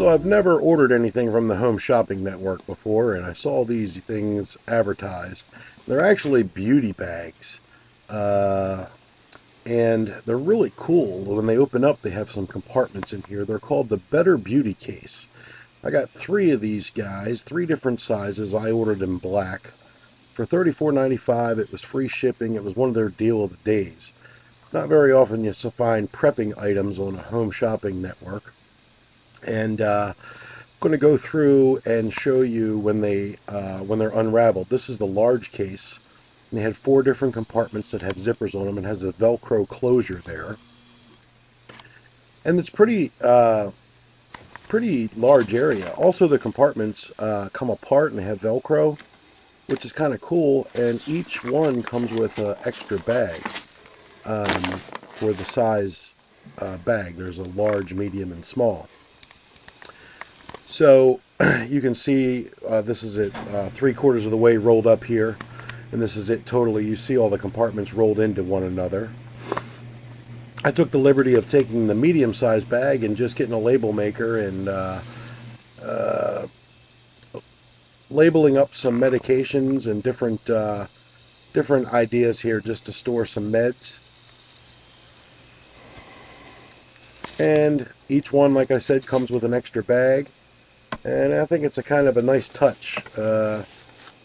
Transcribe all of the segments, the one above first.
So I've never ordered anything from the Home Shopping Network before, and I saw these things advertised. They're actually beauty bags. Uh, and they're really cool. When they open up, they have some compartments in here. They're called the Better Beauty Case. I got three of these guys, three different sizes. I ordered in black. For $34.95, it was free shipping. It was one of their deal of the days. Not very often you find prepping items on a home shopping network. And uh, I'm going to go through and show you when they uh, when they're unraveled. This is the large case. And they had four different compartments that have zippers on them and has a Velcro closure there. And it's pretty uh, pretty large area. Also, the compartments uh, come apart and have Velcro, which is kind of cool. And each one comes with an extra bag um, for the size uh, bag. There's a large, medium, and small. So you can see uh, this is it uh, three quarters of the way rolled up here and this is it totally. You see all the compartments rolled into one another. I took the liberty of taking the medium sized bag and just getting a label maker and uh, uh, labeling up some medications and different uh, different ideas here just to store some meds. And each one like I said comes with an extra bag and I think it's a kind of a nice touch uh,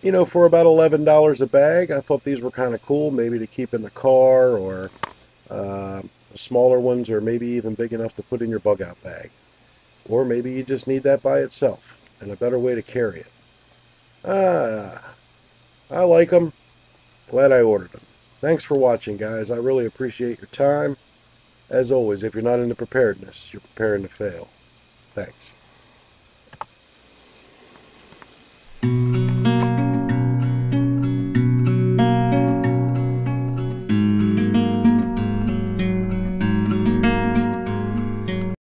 you know, for about $11 a bag, I thought these were kind of cool, maybe to keep in the car or uh, smaller ones or maybe even big enough to put in your bug out bag. Or maybe you just need that by itself and a better way to carry it. Ah, I like them. Glad I ordered them. Thanks for watching, guys. I really appreciate your time. As always, if you're not into preparedness, you're preparing to fail. Thanks.